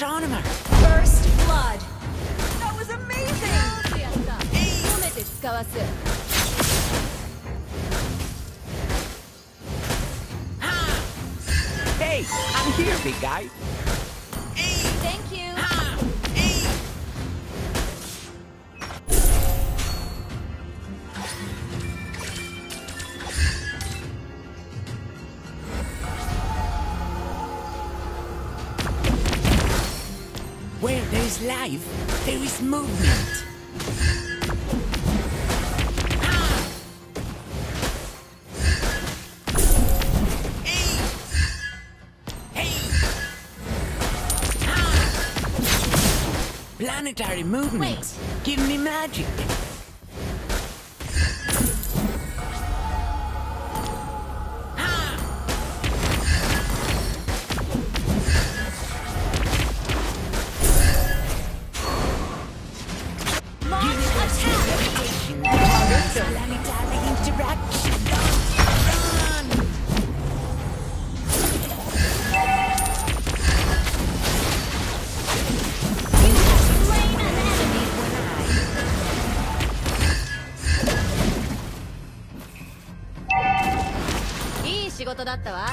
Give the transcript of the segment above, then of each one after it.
Cyclops, he's an astronomer. First blood. That was amazing. やった褒めて使わす Hey, I'm here, big guy. Is life, there is movement. Planetary movement. Give me magic. いい仕事だったわ。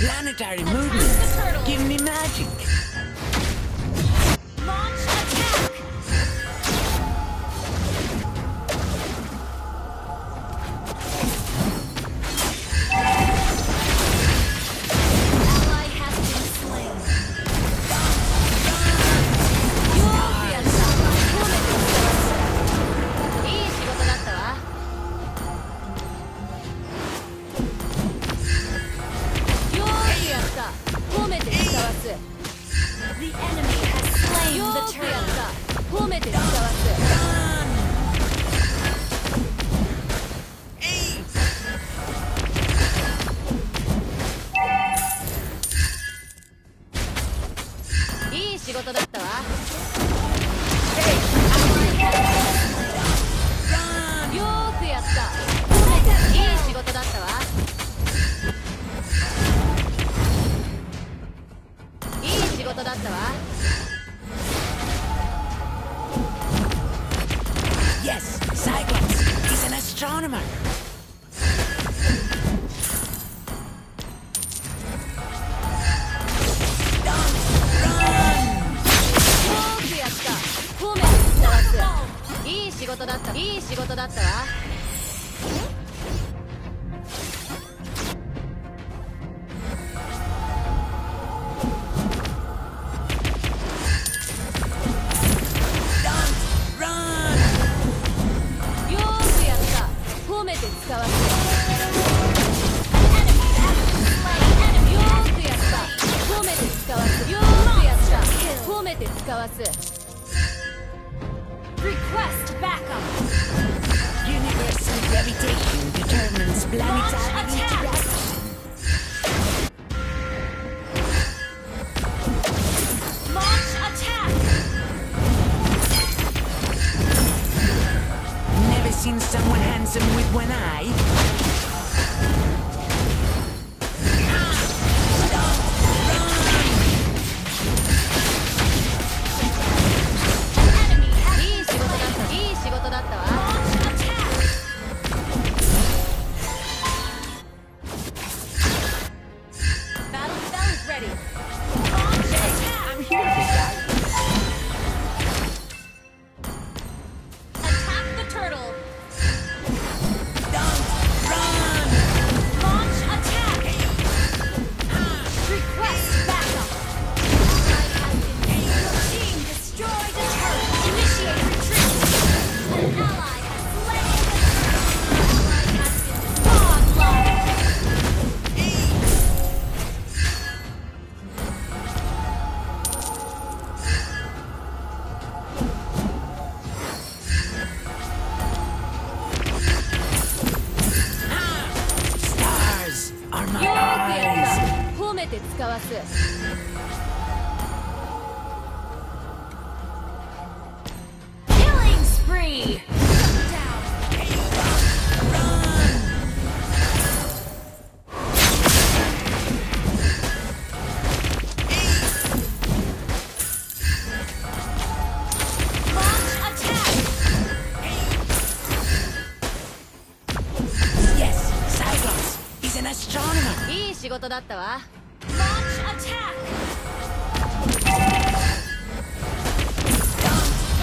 planetary movements give me magic. だったわ Yes, Cyclops. He's an astronomer. Don't run! いい仕事だったいい仕事だったわ褒めて使わすよーくやった褒めて使わすよーくやった褒めて使わす request backup. Universal gravitation determines planetary with one eye. three. astronomer. いい仕事だったわ。Launch attack.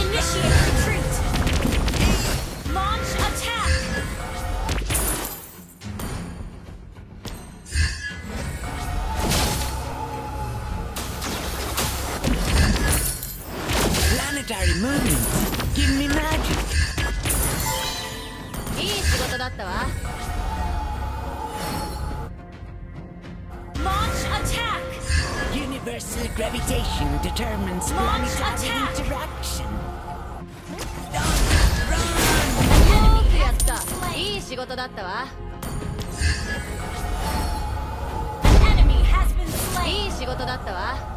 Initiate. いい仕事だったわ Launch attack! Universal gravitation determines Launch attack! interaction. Run! よくやったいい仕事だったわいい仕事だったわ。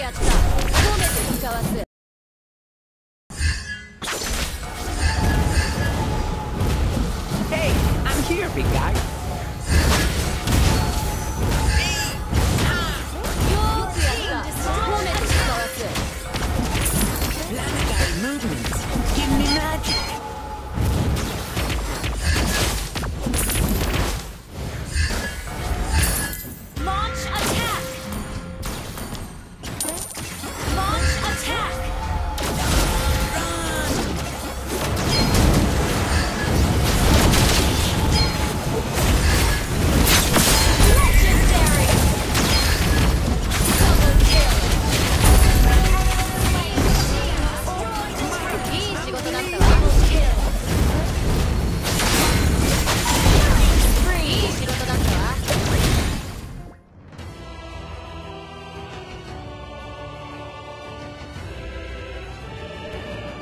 Hey, I'm here, big guy.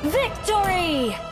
Victory!